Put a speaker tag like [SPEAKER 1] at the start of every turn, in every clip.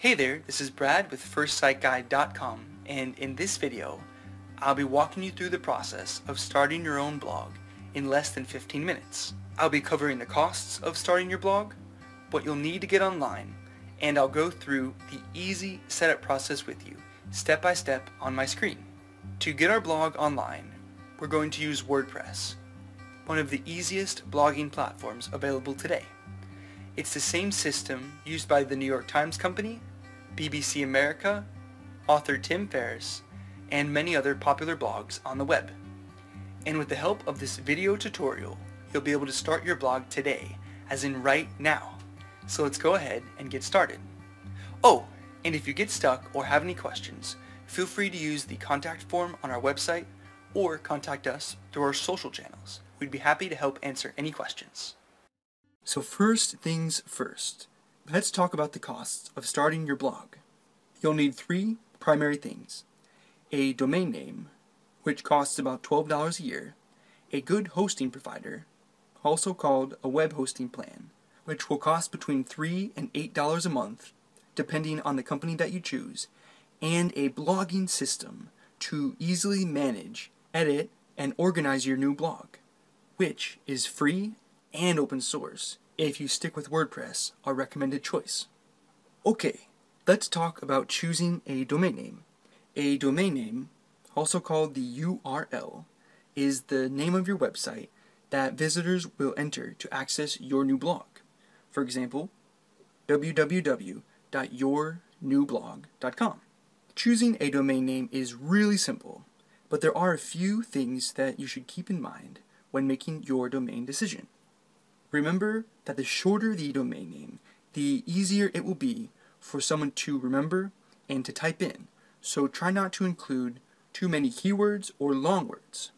[SPEAKER 1] Hey there, this is Brad with FirstSiteGuide.com and in this video I'll be walking you through the process of starting your own blog in less than 15 minutes. I'll be covering the costs of starting your blog, what you'll need to get online, and I'll go through the easy setup process with you step by step on my screen. To get our blog online, we're going to use WordPress, one of the easiest blogging platforms available today. It's the same system used by the New York Times Company BBC America, author Tim Ferriss, and many other popular blogs on the web. And with the help of this video tutorial, you'll be able to start your blog today, as in right now. So let's go ahead and get started. Oh, and if you get stuck or have any questions, feel free to use the contact form on our website or contact us through our social channels. We'd be happy to help answer any questions. So first things first, let's talk about the costs of starting your blog. You'll need three primary things. A domain name, which costs about $12 a year, a good hosting provider, also called a web hosting plan, which will cost between 3 and $8 a month, depending on the company that you choose, and a blogging system to easily manage, edit, and organize your new blog, which is free and open source if you stick with WordPress, our recommended choice. Okay, let's talk about choosing a domain name. A domain name, also called the URL, is the name of your website that visitors will enter to access your new blog. For example, www.yournewblog.com. Choosing a domain name is really simple, but there are a few things that you should keep in mind when making your domain decision. Remember that the shorter the domain name, the easier it will be for someone to remember and to type in, so try not to include too many keywords or long words.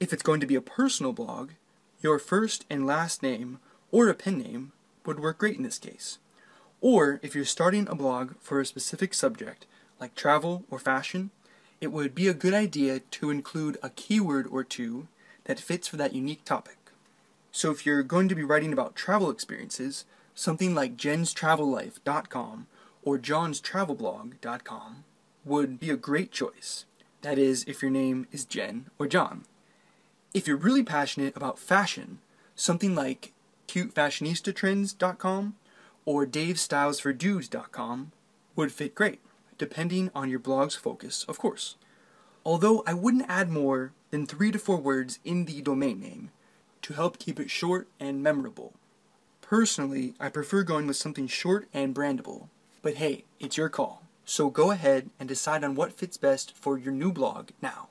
[SPEAKER 1] If it's going to be a personal blog, your first and last name or a pen name would work great in this case. Or if you're starting a blog for a specific subject, like travel or fashion, it would be a good idea to include a keyword or two that fits for that unique topic. So if you're going to be writing about travel experiences, something like jenstravellife.com or johnstravelblog.com would be a great choice. That is, if your name is Jen or John. If you're really passionate about fashion, something like cutefashionista.trends.com or davestylesfordudes.com would fit great, depending on your blog's focus, of course. Although I wouldn't add more than three to four words in the domain name, to help keep it short and memorable. Personally, I prefer going with something short and brandable, but hey, it's your call. So go ahead and decide on what fits best for your new blog now.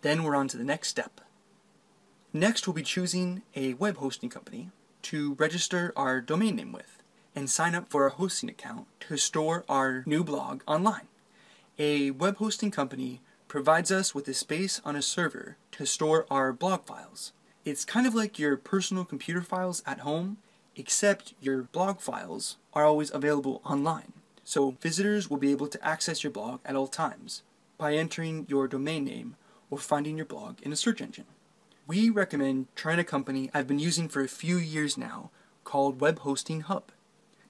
[SPEAKER 1] Then we're on to the next step. Next, we'll be choosing a web hosting company to register our domain name with and sign up for a hosting account to store our new blog online. A web hosting company provides us with a space on a server to store our blog files. It's kind of like your personal computer files at home, except your blog files are always available online. So visitors will be able to access your blog at all times by entering your domain name or finding your blog in a search engine. We recommend trying a company I've been using for a few years now called Web Hosting Hub.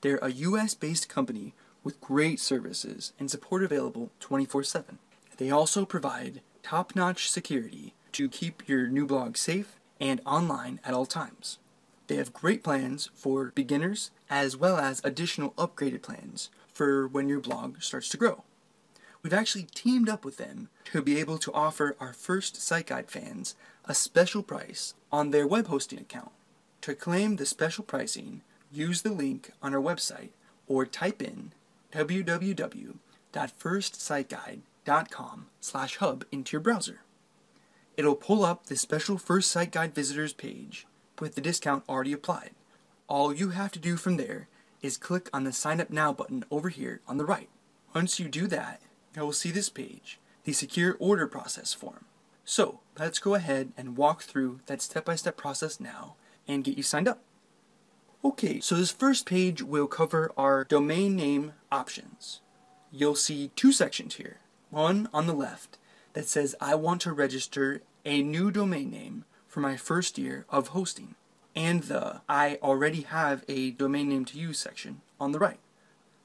[SPEAKER 1] They're a US based company with great services and support available 24 7. They also provide top notch security to keep your new blog safe and online at all times. They have great plans for beginners as well as additional upgraded plans for when your blog starts to grow. We've actually teamed up with them to be able to offer our first Site Guide fans a special price on their web hosting account. To claim the special pricing, use the link on our website or type in www.firstsiteguide.com slash hub into your browser. It'll pull up the special First Site Guide Visitors page with the discount already applied. All you have to do from there is click on the Sign Up Now button over here on the right. Once you do that, you will see this page, the Secure Order Process form. So, let's go ahead and walk through that step-by-step -step process now and get you signed up. Okay, so this first page will cover our domain name options. You'll see two sections here. One on the left that says I want to register a new domain name for my first year of hosting, and the I already have a domain name to use section on the right.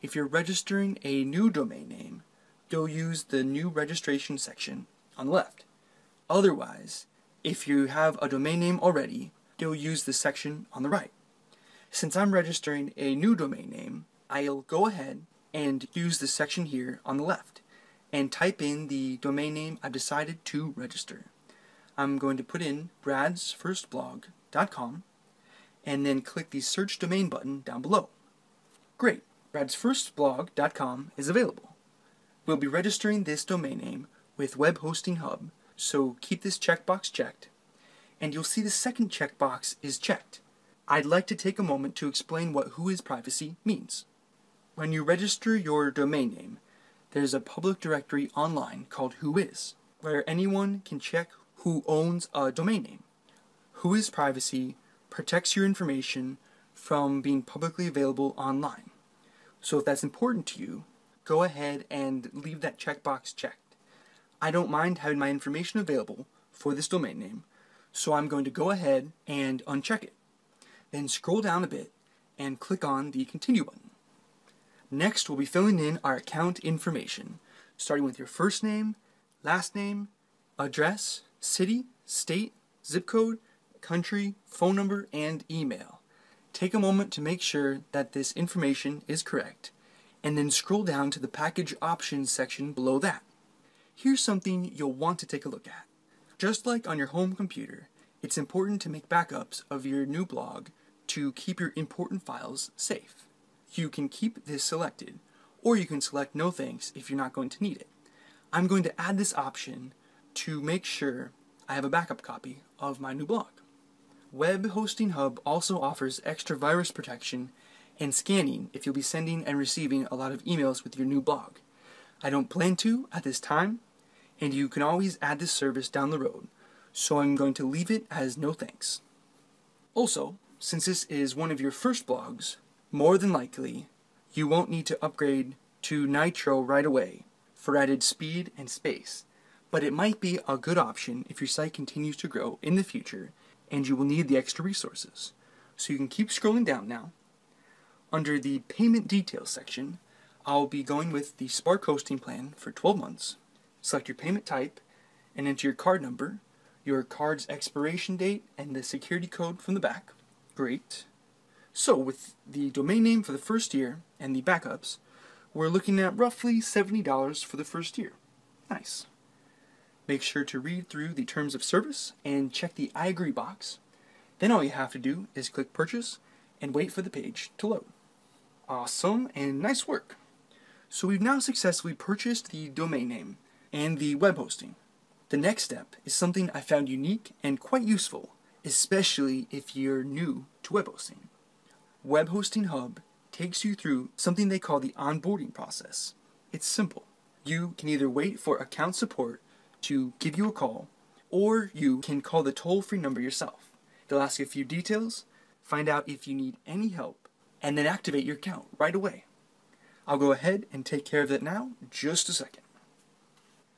[SPEAKER 1] if you're registering a new domain name, you'll use the new registration section on the left. Otherwise, if you have a domain name already, you'll use the section on the right. Since I'm registering a new domain name, I'll go ahead and use the section here on the left and type in the domain name I've decided to register. I'm going to put in bradsfirstblog.com and then click the search domain button down below. Great, bradsfirstblog.com is available. We'll be registering this domain name with Web Hosting Hub, so keep this checkbox checked. And you'll see the second checkbox is checked. I'd like to take a moment to explain what Whois Privacy means. When you register your domain name, there's a public directory online called Whois, where anyone can check who owns a domain name. Whois Privacy protects your information from being publicly available online. So if that's important to you, go ahead and leave that checkbox checked. I don't mind having my information available for this domain name, so I'm going to go ahead and uncheck it. Then scroll down a bit and click on the Continue button. Next, we'll be filling in our account information, starting with your first name, last name, address, city, state, zip code, country, phone number, and email. Take a moment to make sure that this information is correct, and then scroll down to the package options section below that. Here's something you'll want to take a look at. Just like on your home computer, it's important to make backups of your new blog to keep your important files safe you can keep this selected, or you can select no thanks if you're not going to need it. I'm going to add this option to make sure I have a backup copy of my new blog. Web Hosting Hub also offers extra virus protection and scanning if you'll be sending and receiving a lot of emails with your new blog. I don't plan to at this time, and you can always add this service down the road, so I'm going to leave it as no thanks. Also, since this is one of your first blogs, more than likely, you won't need to upgrade to Nitro right away for added speed and space, but it might be a good option if your site continues to grow in the future and you will need the extra resources. So you can keep scrolling down now. Under the payment details section, I'll be going with the Spark hosting plan for 12 months. Select your payment type and enter your card number, your card's expiration date, and the security code from the back. Great. So with the domain name for the first year and the backups, we're looking at roughly $70 for the first year. Nice. Make sure to read through the terms of service and check the I agree box. Then all you have to do is click purchase and wait for the page to load. Awesome and nice work. So we've now successfully purchased the domain name and the web hosting. The next step is something I found unique and quite useful, especially if you're new to web hosting. Web Hosting Hub takes you through something they call the onboarding process. It's simple. You can either wait for account support to give you a call, or you can call the toll free number yourself. They'll ask you a few details, find out if you need any help, and then activate your account right away. I'll go ahead and take care of that now, just a second.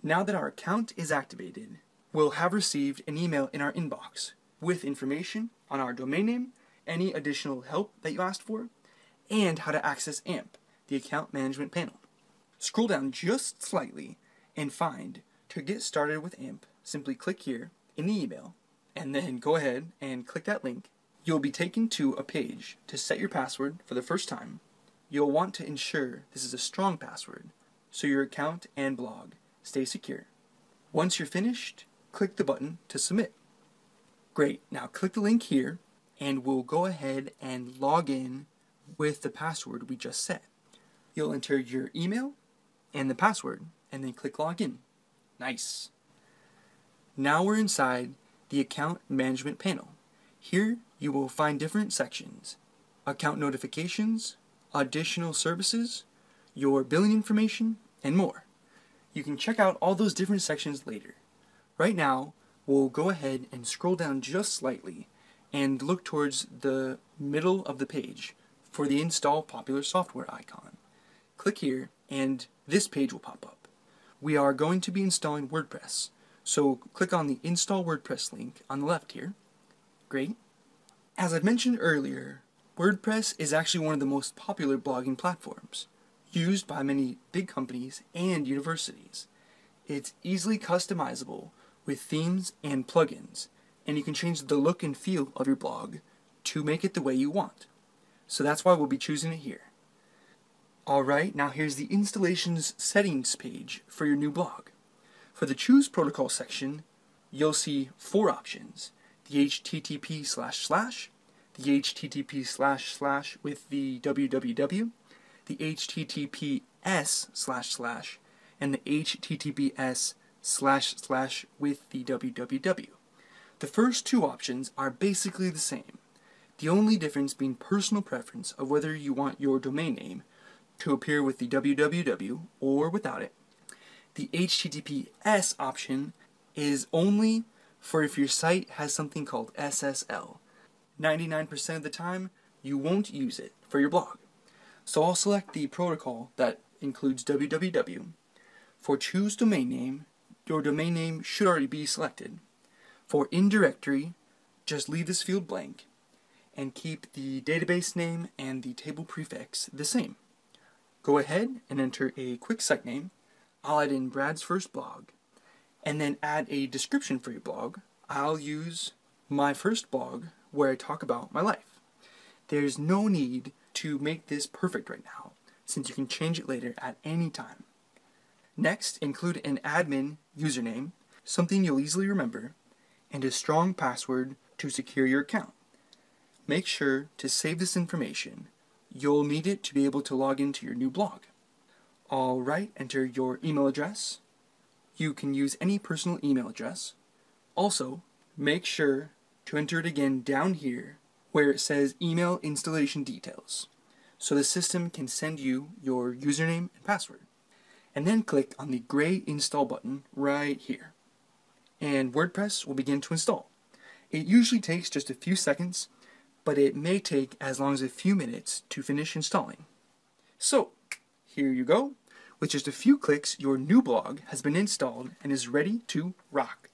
[SPEAKER 1] Now that our account is activated, we'll have received an email in our inbox with information on our domain name any additional help that you asked for, and how to access AMP, the account management panel. Scroll down just slightly and find to get started with AMP, simply click here in the email, and then go ahead and click that link. You'll be taken to a page to set your password for the first time. You'll want to ensure this is a strong password so your account and blog stay secure. Once you're finished, click the button to submit. Great, now click the link here and we'll go ahead and log in with the password we just set. You'll enter your email and the password and then click login. Nice. Now we're inside the account management panel. Here you will find different sections. Account notifications, additional services, your billing information, and more. You can check out all those different sections later. Right now, we'll go ahead and scroll down just slightly and look towards the middle of the page for the install popular software icon. Click here and this page will pop up. We are going to be installing WordPress, so click on the install WordPress link on the left here. Great. As I mentioned earlier, WordPress is actually one of the most popular blogging platforms. used by many big companies and universities. It's easily customizable with themes and plugins, and you can change the look and feel of your blog to make it the way you want. So that's why we'll be choosing it here. Alright, now here's the installations settings page for your new blog. For the choose protocol section, you'll see four options. The HTTP slash slash, the HTTP slash slash with the www, the HTTPS slash slash, and the HTTPS slash slash with the www. The first two options are basically the same, the only difference being personal preference of whether you want your domain name to appear with the www or without it. The HTTPS option is only for if your site has something called SSL. 99% of the time, you won't use it for your blog. So I'll select the protocol that includes www. For choose domain name, your domain name should already be selected. For in directory, just leave this field blank and keep the database name and the table prefix the same. Go ahead and enter a quick site name. I'll add in Brad's first blog and then add a description for your blog. I'll use my first blog where I talk about my life. There's no need to make this perfect right now since you can change it later at any time. Next, include an admin username, something you'll easily remember, and a strong password to secure your account. Make sure to save this information. You'll need it to be able to log into your new blog. Alright, enter your email address. You can use any personal email address. Also, make sure to enter it again down here where it says email installation details so the system can send you your username and password and then click on the gray install button right here. And WordPress will begin to install. It usually takes just a few seconds, but it may take as long as a few minutes to finish installing. So, here you go. With just a few clicks, your new blog has been installed and is ready to rock.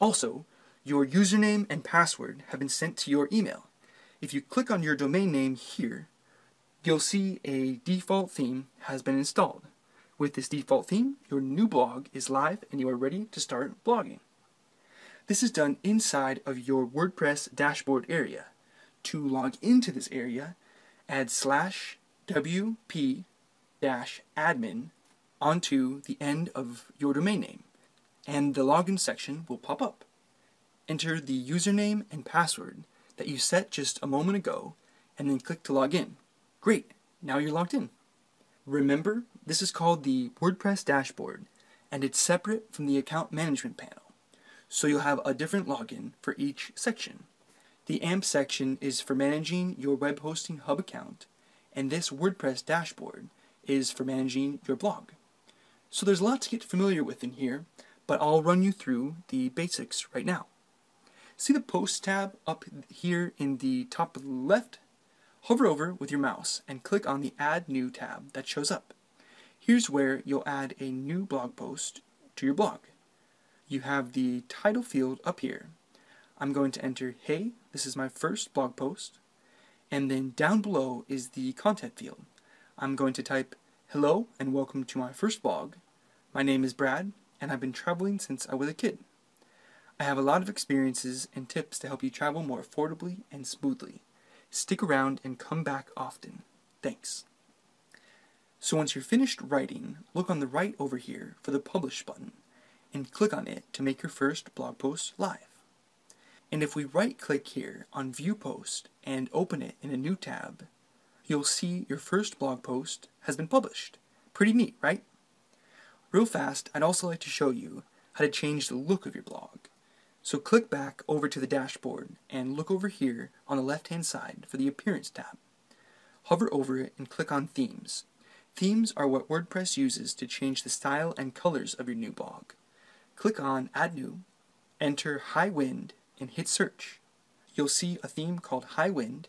[SPEAKER 1] Also, your username and password have been sent to your email. If you click on your domain name here, you'll see a default theme has been installed. With this default theme, your new blog is live and you are ready to start blogging. This is done inside of your WordPress dashboard area. To log into this area, add slash wp dash admin onto the end of your domain name, and the login section will pop up. Enter the username and password that you set just a moment ago, and then click to log in. Great, now you're logged in. Remember, this is called the WordPress dashboard, and it's separate from the account management panel. So you'll have a different login for each section. The AMP section is for managing your web hosting hub account, and this WordPress dashboard is for managing your blog. So there's a lot to get familiar with in here, but I'll run you through the basics right now. See the Post tab up here in the top left? Hover over with your mouse and click on the Add New tab that shows up. Here's where you'll add a new blog post to your blog. You have the title field up here. I'm going to enter, hey, this is my first blog post. And then down below is the content field. I'm going to type, hello and welcome to my first blog. My name is Brad, and I've been traveling since I was a kid. I have a lot of experiences and tips to help you travel more affordably and smoothly. Stick around and come back often. Thanks. So once you're finished writing, look on the right over here for the Publish button, and click on it to make your first blog post live. And if we right-click here on View Post and open it in a new tab, you'll see your first blog post has been published. Pretty neat, right? Real fast, I'd also like to show you how to change the look of your blog. So click back over to the dashboard and look over here on the left hand side for the Appearance tab. Hover over it and click on Themes. Themes are what WordPress uses to change the style and colors of your new blog. Click on Add New, enter Highwind, and hit Search. You'll see a theme called Highwind.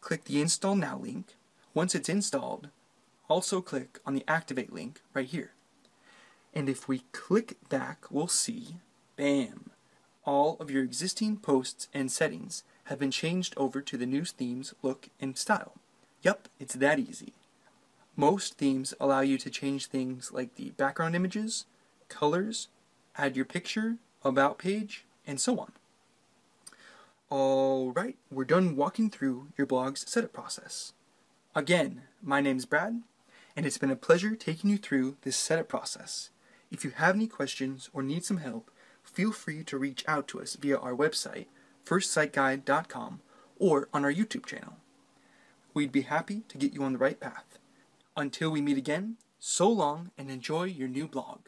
[SPEAKER 1] Click the Install Now link. Once it's installed, also click on the Activate link right here. And if we click back, we'll see, bam, all of your existing posts and settings have been changed over to the new theme's look and style. Yup, it's that easy. Most themes allow you to change things like the background images, colors, add your picture, about page, and so on. Alright, we're done walking through your blog's setup process. Again, my name's Brad, and it's been a pleasure taking you through this setup process. If you have any questions or need some help, feel free to reach out to us via our website, firstsiteguide.com, or on our YouTube channel. We'd be happy to get you on the right path. Until we meet again, so long and enjoy your new blog.